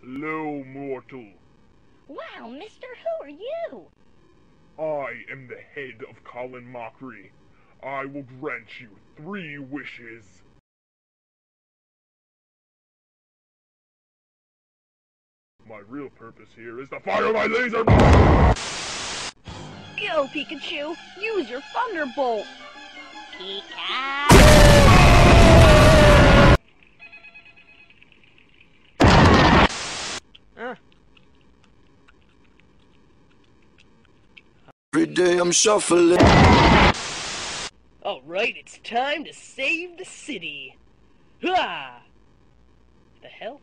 Hello, mortal. Wow, mister, who are you? I am the head of Colin Mochrie. I will grant you three wishes. My real purpose here is to fire my laser! Go, Pikachu! Use your Thunderbolt! Pika! Day I'm shuffling. Alright, it's time to save the city. Ha! The hell?